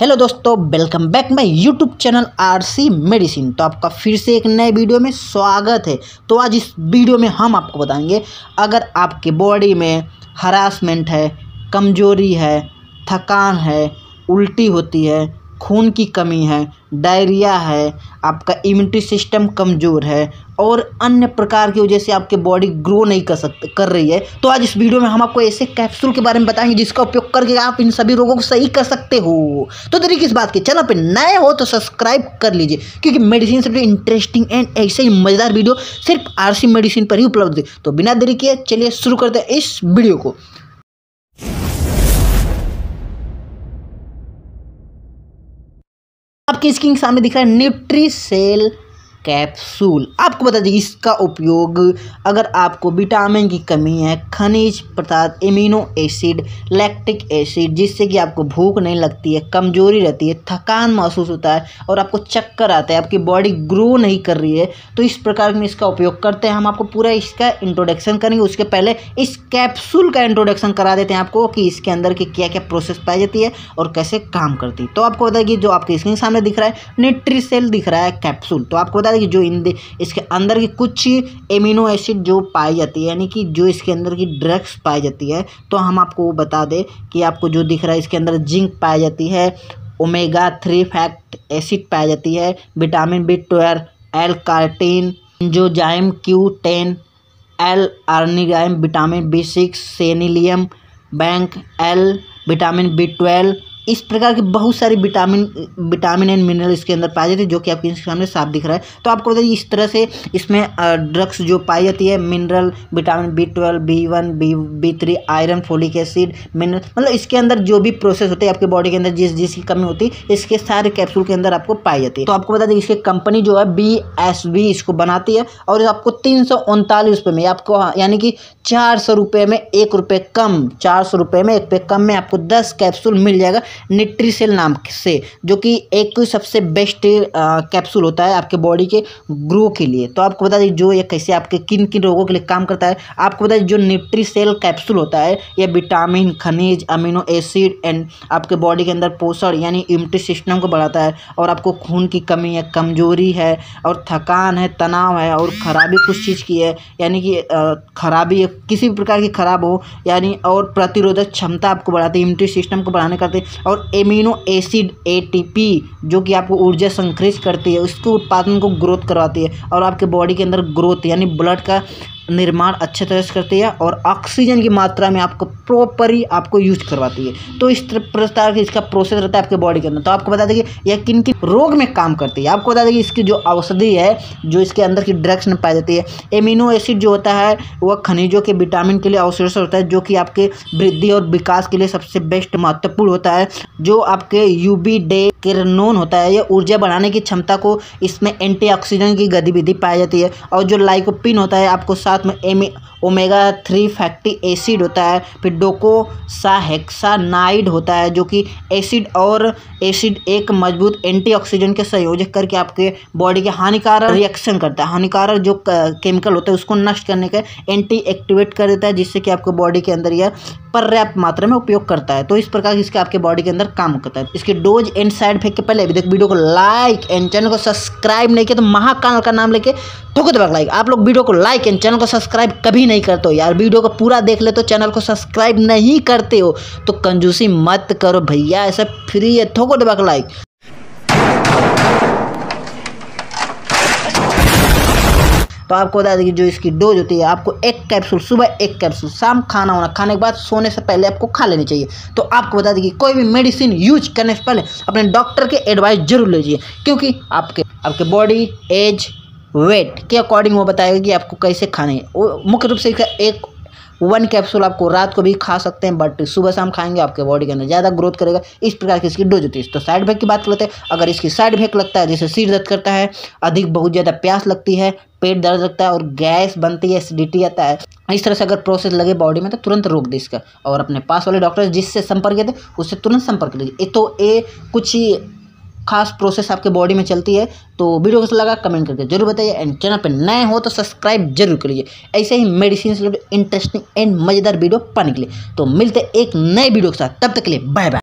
Hello दोस्तों, welcome back my YouTube channel R C medicine. तो आपका फिर से एक नए वीडियो में स्वागत है। तो आज इस वीडियो में हम आपको बताएँगे, अगर आपके बॉडी में हरासमेंट है, कमज़ोरी है, थकान है, उल्टी होती है खून की कमी है, डायरिया है, आपका इम्यूनिटी सिस्टम कमज़ोर है और अन्य प्रकार की वजह से आपकी बॉडी ग्रो नहीं कर सकते, कर रही है। तो आज इस वीडियो में हम आपको ऐसे कैप्सूल के बारे में बताएँगे जिसका उपयोग करके आप इन सभी रोगों को सही कर सकते हो। तो देरी किस बात की, चैनल पर नए हो तो सब्सक्राइब कर लीजिए, क्योंकि मेडिसिन सबसे इंटरेस्टिंग एंड ऐसे ही मज़ेदार वीडियो सिर्फ़ आरसी मेडिसिन पर ही उपलब्ध है। तो बिना देरी किए चलिए शुरू करते हैं इस वीडियो को। आपकी स्क्रीन के सामने दिख रहा है न्यूट्रीसेल कैप्सूल आपको बता दें, इसका उपयोग अगर आपको विटामिन की कमी है, खनिज पदार्थ एमिनो एसिड लैक्टिक एसिड जिससे कि आपको भूख नहीं लगती है, कमज़ोरी रहती है, थकान महसूस होता है और आपको चक्कर आता है, आपकी बॉडी ग्रो नहीं कर रही है तो इस प्रकार में इसका उपयोग करते हैं। हम आपको पूरा इसका इंट्रोडक्शन करेंगे, उसके पहले इस कैप्सूल का इंट्रोडक्शन करा देते हैं आपको कि इसके अंदर की क्या क्या प्रोसेस पाई जाती है और कैसे काम करती है। तो आपको बता कि जो आपके स्क्रीन सामने दिख रहा है न्यूट्रीसेल दिख रहा है कैप्सूल तो आपको बता बता दें कि जो इन इसके अंदर की कुछ एमिनो एसिड जो पाई जाती है, यानी कि जो इसके अंदर की ड्रग्स पाई जाती है तो हम आपको वो बता दें कि आपको जो दिख रहा है इसके अंदर जिंक पाई जाती है ओमेगा थ्री फैक्ट एसिड पाई जाती है vitamin B twelve L carnitine coenzyme Q ten L arginine vitamin B six selenium bank L vitamin B twelve इस प्रकार के बहुत सारे विटामिन विटामिन एंड मिनरल इसके अंदर पाए जाते हैं, जो कि आपके सामने साफ़ दिख रहा है। तो आपको बताइए, इस तरह से इसमें ड्रग्स जो पाई जाती है, mineral, vitamin B twelve, B one, B B three, iron, folic acid, mineral मतलब इसके अंदर जो भी प्रोसेस होते हैं आपके बॉडी के अंदर, जिस जिस की कमी होती है, इसके सारे कैप्सूल के अंदर आपको पाई जाती है। तो आपको बता दें, इसकी कंपनी जो है, बी एस बी इसको बनाती है, और आपको तीन सौ उनतालीस रुपये में, आपको यानी कि चार सौ रुपये में एक रुपये कम, चार सौ रुपये में एक रुपये कम में आपको दस कैप्सूल मिल जाएगा। न्यूट्रीसेल नाम से, जो कि एक सबसे बेस्ट कैप्सूल होता है आपके बॉडी के ग्रो के लिए। तो आपको बता दें जो ये कैसे आपके किन किन रोगों के लिए काम करता है। आपको बता दें जो न्यूट्रीसेल कैप्सूल होता है, ये विटामिन, खनिज, अमीनो एसिड, एंड आपके बॉडी के अंदर पोषण, यानी इम्यूनिटी सिस्टम को बढ़ाता है, और आपको खून की कमी है, कमज़ोरी है, और थकान है, तनाव है, और खराबी कुछ चीज़ की है, यानी कि खराबी किसी भी प्रकार की खराब हो, यानी और प्रतिरोधक क्षमता आपको बढ़ाती है, इम्यूनिटी सिस्टम को बढ़ाने करते और एमिनो एसिड एटीपी जो कि आपको ऊर्जा संकृष करती है, उसके उत्पादन को ग्रोथ करवाती है और आपके बॉडी के अंदर ग्रोथ यानी ब्लड का निर्माण अच्छे तरह से करती है और ऑक्सीजन की मात्रा में आपको प्रॉपरली आपको यूज़ करवाती है। तो इस प्रकार की इसका प्रोसेस रहता है आपके बॉडी के अंदर। तो आपको बता दें कि यह किन किन रोग में काम करती है। आपको बता दें कि इसकी जो औषधि है, जो इसके अंदर की ड्रग्स में पाई जाती है एमिनो एसिड जो होता है, वह खनिजों के विटामिन के लिए अवशेष होता है, जो कि आपके वृद्धि और विकास के लिए सबसे बेस्ट महत्वपूर्ण होता है। जो आपके यूबी डे किरनोन होता है, ये ऊर्जा बढ़ाने की क्षमता को इसमें एंटीऑक्सीडेंट की गतिविधि पाई जाती है। और जो लाइकोपिन होता है, आपको साथ में एमी ओमेगा थ्री फैक्टी एसिड होता है, फिर डोको साहेक्सानाइड होता है, जो कि एसिड और एसिड एक मज़बूत एंटीऑक्सीडेंट के संयोजक करके आपके बॉडी के हानिकारक रिएक्शन करता है। हानिकारक जो केमिकल होता है, उसको नष्ट करने का एंटी एक्टिवेट कर देता है, जिससे कि आपको बॉडी के अंदर यह पर्याप्त मात्रा में उपयोग करता है। तो इस प्रकार इसके आपके बॉडी के अंदर काम करता है। इसके डोज एंड साइड इफ़ेक्ट के पहले अभी तक वीडियो को लाइक एंड चैनल को सब्सक्राइब नहीं किया तो महाकाल का नाम लेके ठोको दबाक लाइक आप लोग वीडियो को लाइक एंड चैनल को सब्सक्राइब कभी नहीं करते हो यार। वीडियो को पूरा देख ले तो चैनल को सब्सक्राइब नहीं करते हो तो कंजूसी मत करो भैया, ऐसा फ्री है ठोको दबाक लाइक तो आपको बता दें कि जो इसकी डोज होती है, आपको एक कैप्सूल सुबह एक कैप्सूल शाम खाना होना, खाने के बाद सोने से पहले आपको खा लेनी चाहिए। तो आपको बता दें कि कोई भी मेडिसिन यूज़ करने से पहले अपने डॉक्टर के एडवाइस ज़रूर लीजिए, क्योंकि आपके आपके बॉडी एज वेट, के अकॉर्डिंग वो बताएगा कि आपको कैसे खाने मुख्य रूप से एक वन कैप्सूल आपको रात को भी खा सकते हैं बट सुबह शाम खाएँगे आपके बॉडी के अंदर। ज़्यादा ग्रोथ करेगा इस प्रकार की इसकी डोज होती है। तो साइड इफ़ेक्ट की बात करते हैं, अगर इसकी साइड इफ़ेक्ट लगता है, जैसे सिर दर्द करता है, अधिक बहुत ज़्यादा प्यास लगती है, पेट दर्द लगता है और गैस बनती है एसिडिटी आता है, इस तरह से अगर प्रोसेस लगे बॉडी में तो तुरंत रोक दे इसका। और अपने पास वाले डॉक्टर जिससे संपर्क किए थे उससे तुरंत संपर्क लीजिए तो ये कुछ खास प्रोसेस आपके बॉडी में चलती है तो वीडियो कैसा लगा कमेंट करके ज़रूर बताइए एंड चैनल पर नए हो तो सब्सक्राइब ज़रूर कर लीजिए ऐसे ही मेडिसिन से इंटरेस्टिंग एंड मज़ेदार वीडियो पाने के लिए। तो मिलते एक नए वीडियो के साथ, तब तक के लिए बाय बाय